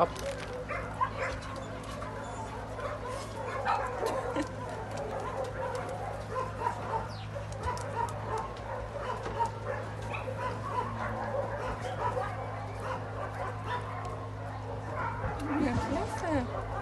앞. 그냥 클래스.